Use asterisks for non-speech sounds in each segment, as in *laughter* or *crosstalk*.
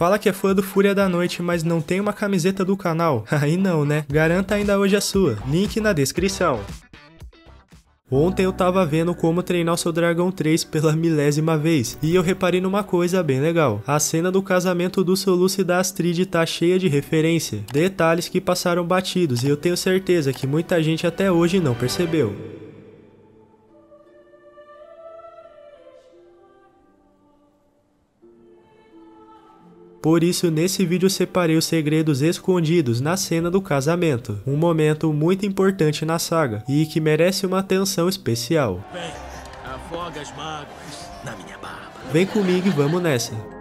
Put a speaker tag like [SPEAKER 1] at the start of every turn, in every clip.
[SPEAKER 1] Fala que é fã do Fúria da Noite, mas não tem uma camiseta do canal? *laughs* Aí não, né? Garanta ainda hoje a sua. Link na descrição. Ontem eu tava vendo como treinar o seu Dragão 3 pela milésima vez, e eu reparei numa coisa bem legal. A cena do casamento do Soluço e da Astrid tá cheia de referência, detalhes que passaram batidos e eu tenho certeza que muita gente até hoje não percebeu. Por isso, nesse vídeo eu separei os segredos escondidos na cena do casamento, um momento muito importante na saga e que merece uma atenção especial.
[SPEAKER 2] Bem.
[SPEAKER 1] Vem comigo e vamos nessa.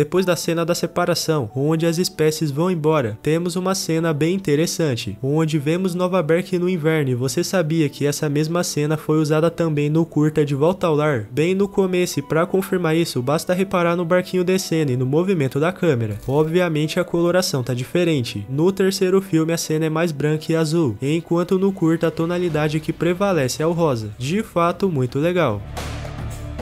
[SPEAKER 1] Depois da cena da separação, onde as espécies vão embora, temos uma cena bem interessante, onde vemos Nova Berk no inverno e você sabia que essa mesma cena foi usada também no curta De Volta ao Lar? Bem no começo e para confirmar isso, basta reparar no barquinho descendo e no movimento da câmera. Obviamente a coloração tá diferente. No terceiro filme a cena é mais branca e azul, enquanto no curta a tonalidade que prevalece é o rosa. De fato, muito legal.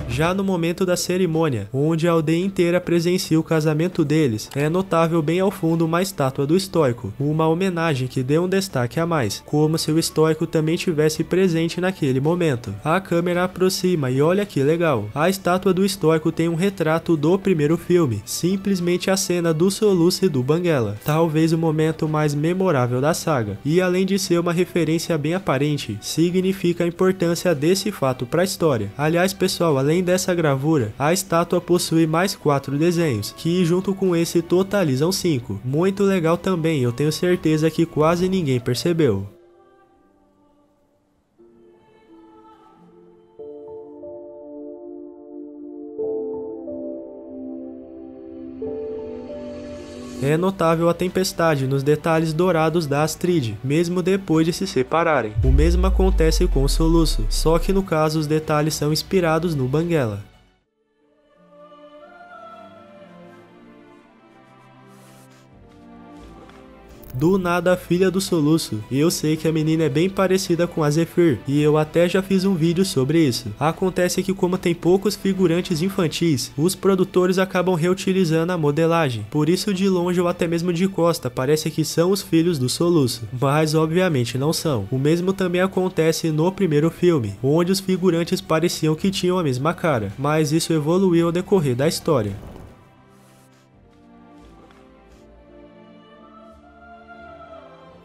[SPEAKER 1] Já no momento da cerimônia, onde a aldeia inteira presencia o casamento deles, é notável bem ao fundo uma estátua do estoico, uma homenagem que deu um destaque a mais, como se o estoico também tivesse presente naquele momento. A câmera aproxima e olha que legal, a estátua do estoico tem um retrato do primeiro filme, simplesmente a cena do soluço e do Banguela, talvez o momento mais memorável da saga, e além de ser uma referência bem aparente, significa a importância desse fato para a história. Aliás pessoal, além Além dessa gravura, a estátua possui mais quatro desenhos, que junto com esse totalizam cinco. Muito legal também, eu tenho certeza que quase ninguém percebeu. É notável a tempestade nos detalhes dourados da Astrid, mesmo depois de se separarem. O mesmo acontece com o Soluço, só que no caso os detalhes são inspirados no Banguela. Do nada a filha do soluço, e eu sei que a menina é bem parecida com a Zephyr, e eu até já fiz um vídeo sobre isso. Acontece que como tem poucos figurantes infantis, os produtores acabam reutilizando a modelagem, por isso de longe ou até mesmo de costa parece que são os filhos do soluço, mas obviamente não são. O mesmo também acontece no primeiro filme, onde os figurantes pareciam que tinham a mesma cara, mas isso evoluiu ao decorrer da história.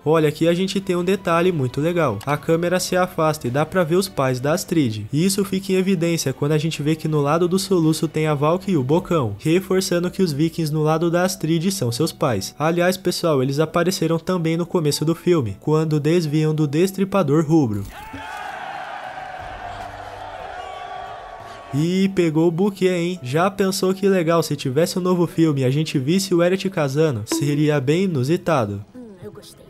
[SPEAKER 1] Olha, aqui a gente tem um detalhe muito legal. A câmera se afasta e dá pra ver os pais da Astrid. E isso fica em evidência quando a gente vê que no lado do soluço tem a Valk e o Bocão, reforçando que os vikings no lado da Astrid são seus pais. Aliás, pessoal, eles apareceram também no começo do filme, quando desviam do destripador rubro. Ih, pegou o buquê, hein? Já pensou que legal se tivesse um novo filme e a gente visse o Eret casando? Seria bem inusitado.
[SPEAKER 3] Hum, eu gostei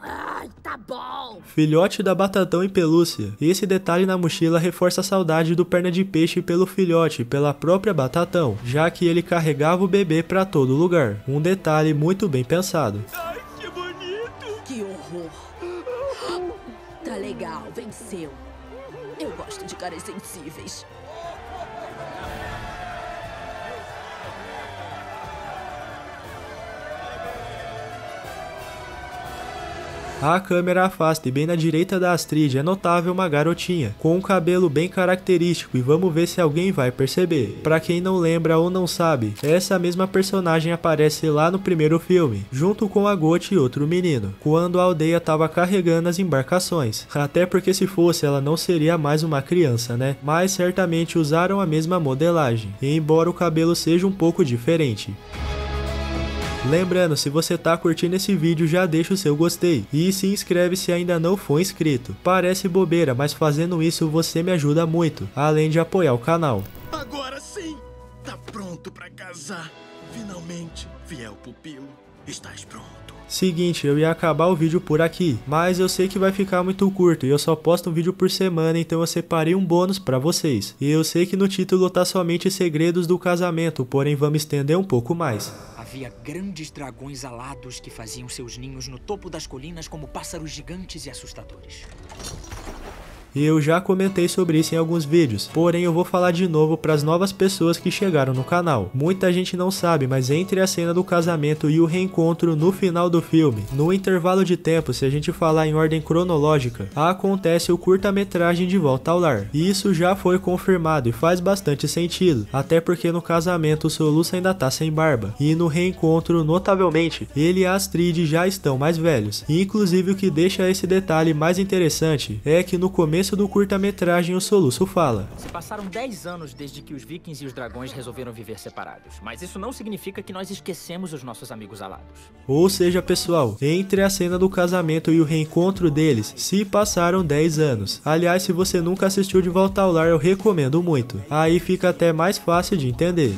[SPEAKER 3] Ai, tá bom.
[SPEAKER 1] Filhote da Batatão em pelúcia. Esse detalhe na mochila reforça a saudade do perna de peixe pelo filhote, pela própria Batatão, já que ele carregava o bebê para todo lugar. Um detalhe muito bem pensado.
[SPEAKER 2] Ai, que bonito.
[SPEAKER 3] Que horror. Tá legal, venceu. Eu gosto de caras sensíveis.
[SPEAKER 1] A câmera afasta e bem na direita da Astrid é notável uma garotinha, com um cabelo bem característico e vamos ver se alguém vai perceber. Para quem não lembra ou não sabe, essa mesma personagem aparece lá no primeiro filme, junto com a Gote e outro menino, quando a aldeia estava carregando as embarcações. Até porque se fosse ela não seria mais uma criança, né? Mas certamente usaram a mesma modelagem, embora o cabelo seja um pouco diferente. Lembrando, se você tá curtindo esse vídeo, já deixa o seu gostei e se inscreve se ainda não for inscrito. Parece bobeira, mas fazendo isso você me ajuda muito, além de apoiar o canal.
[SPEAKER 2] Agora sim, tá pronto para casar. Finalmente, fiel pupilo, estás pronto.
[SPEAKER 1] Seguinte, eu ia acabar o vídeo por aqui, mas eu sei que vai ficar muito curto e eu só posto um vídeo por semana, então eu separei um bônus para vocês. E eu sei que no título tá somente segredos do casamento, porém vamos estender um pouco mais.
[SPEAKER 4] Havia grandes dragões alados que faziam seus ninhos no topo das colinas como pássaros gigantes e assustadores.
[SPEAKER 1] Eu já comentei sobre isso em alguns vídeos, porém eu vou falar de novo para as novas pessoas que chegaram no canal. Muita gente não sabe, mas entre a cena do casamento e o reencontro no final do filme, no intervalo de tempo, se a gente falar em ordem cronológica, acontece o curta-metragem de Volta ao Lar. E isso já foi confirmado e faz bastante sentido, até porque no casamento o Soluço ainda tá sem barba, e no reencontro, notavelmente, ele e Astrid já estão mais velhos. E, inclusive o que deixa esse detalhe mais interessante é que no começo começo do curta-metragem o Soluço fala.
[SPEAKER 4] Se passaram 10 anos desde que os vikings e os dragões resolveram viver separados, mas isso não significa que nós esquecemos os nossos amigos alados.
[SPEAKER 1] Ou seja, pessoal, entre a cena do casamento e o reencontro deles, se passaram 10 anos. Aliás, se você nunca assistiu De Volta ao Lar, eu recomendo muito. Aí fica até mais fácil de entender.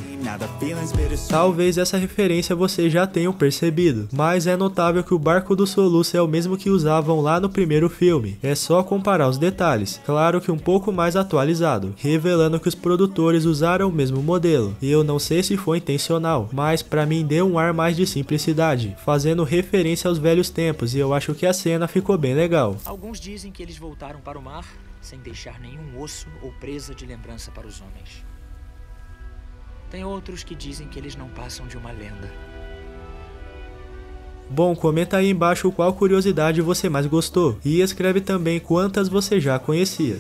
[SPEAKER 1] Talvez essa referência vocês já tenham percebido, mas é notável que o barco do Soluço é o mesmo que usavam lá no primeiro filme. É só comparar os detalhes detalhes, claro que um pouco mais atualizado, revelando que os produtores usaram o mesmo modelo. E eu não sei se foi intencional, mas para mim deu um ar mais de simplicidade, fazendo referência aos velhos tempos e eu acho que a cena ficou bem legal.
[SPEAKER 4] Alguns dizem que eles voltaram para o mar sem deixar nenhum osso ou presa de lembrança para os homens. Tem outros que dizem que eles não passam de uma lenda.
[SPEAKER 1] Bom, comenta aí embaixo qual curiosidade você mais gostou e escreve também quantas você já conhecia.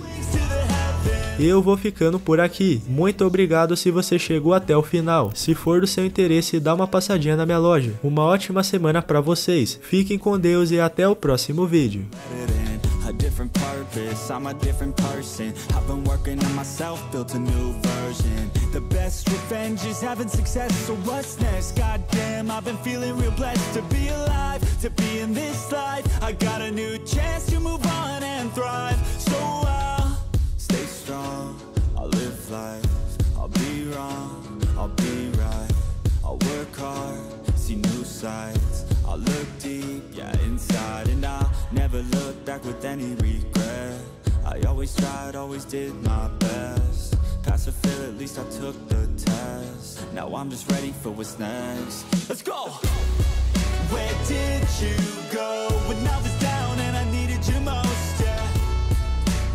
[SPEAKER 1] Eu vou ficando por aqui. Muito obrigado se você chegou até o final. Se for do seu interesse, dá uma passadinha na minha loja. Uma ótima semana para vocês. Fiquem com Deus e até o próximo vídeo. Different purpose. I'm a different person. I've been working on myself, built a new version. The best revenge is having success So what's next? Goddamn, I've been feeling real blessed To be alive, to be in this life. I got a new chance back with any regret I always tried, always did my best Pass or fail, at least I took the test Now I'm just ready for what's next Let's go! Where did you go when I was down and I needed you most, yeah?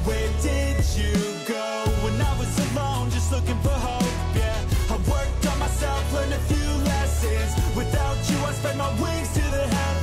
[SPEAKER 1] Where did you go when I was alone just looking for hope, yeah? I worked on myself, learned a few lessons Without you I spread my wings to the heavens